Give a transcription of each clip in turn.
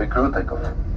Big crew takeoff.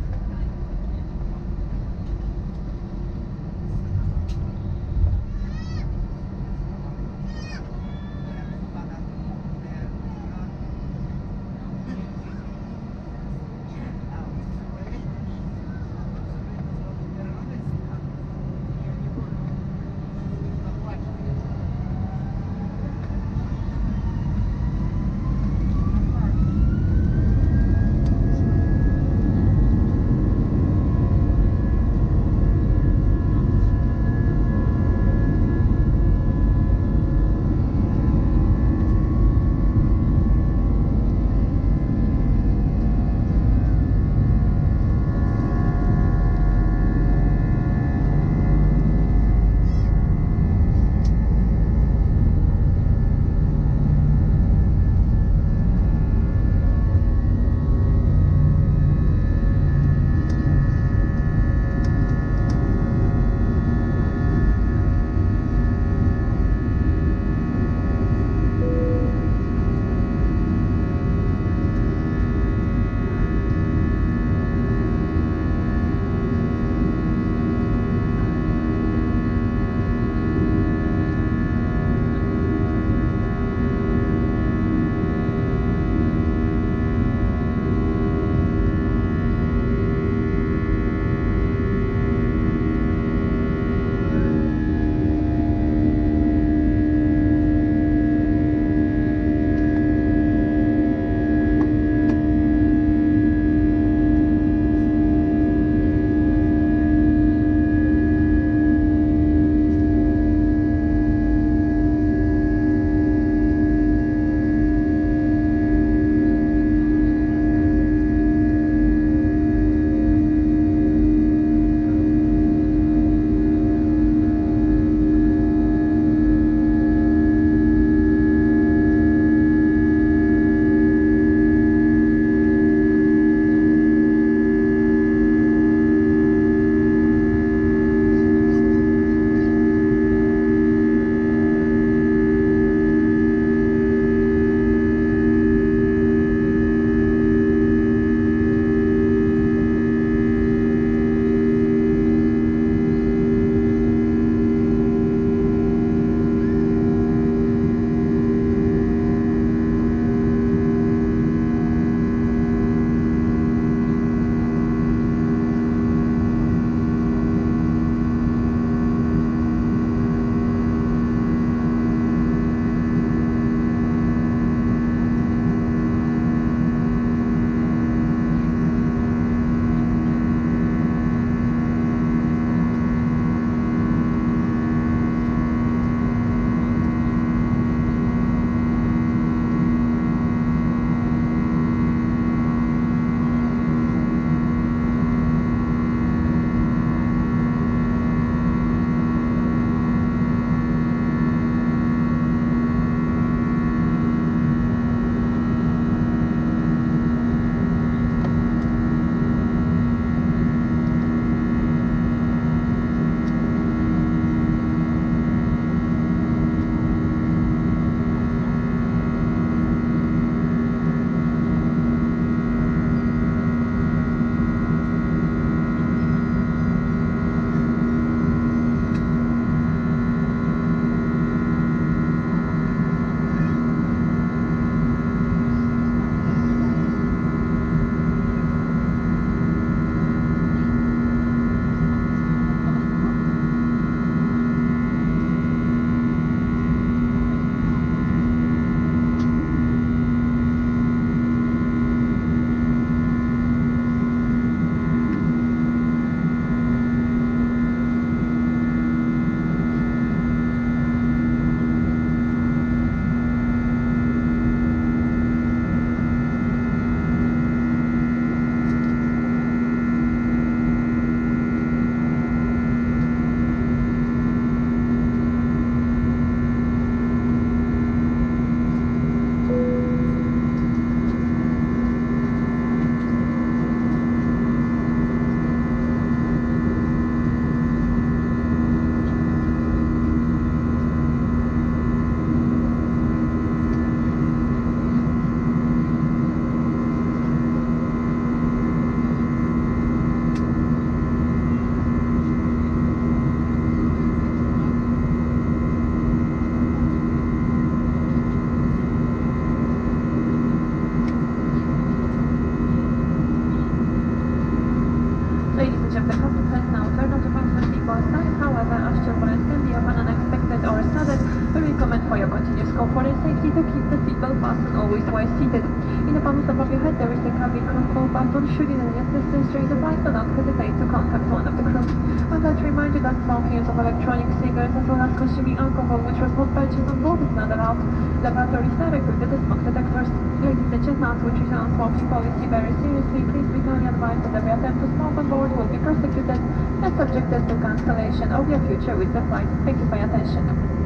Comfort your safety to keep the seatbelt fastened always while seated. In the palms above your head, there is the cabin crew call button. Should you need assistance during the flight, do not hesitate to contact one of the crew. I'd like to remind you that smoking of electronic cigarettes as well as consuming alcohol, which was not purchased on board, is not allowed. the Laboratories are equipped with the smoke detectors. Ladies and gentlemen, we treat our smoking policy very seriously. Please be kindly advised that every attempt to smoke on board will be prosecuted and subjected to cancellation of your future with the flight. Thank you for your attention.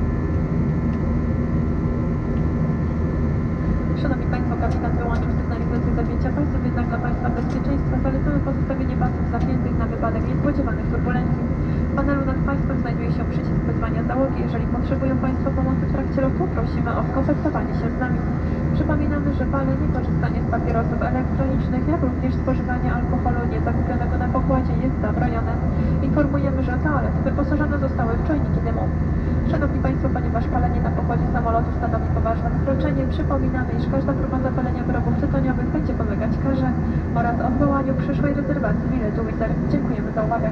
Szanowni Państwo, kapitan wyłączył sygnalizację zapięcia pasów, jednak dla Państwa bezpieczeństwa zalecamy pozostawienie pasów zamkniętych na wypadek niespodziewanych turbulencji. W panelu nad Państwem znajduje się przycisk wezwania załogi. Jeżeli potrzebują Państwo pomocy w trakcie lotu, prosimy o skontaktowanie się z nami. Przypominamy, że palenie, korzystanie z papierosów elektronicznych, jak również spożywanie alkoholu niezakupionego na pokładzie jest zabronione. Informujemy, że toalety wyposażone zostały w czujniki dymu. Samolotu stanowi poważne wykroczenie, przypominamy, iż każda próba zapalenia wyrobów tytoniowych będzie podlegać karze oraz odwołaniu przyszłej rezerwacji biletu Wizard. Dziękujemy za uwagę.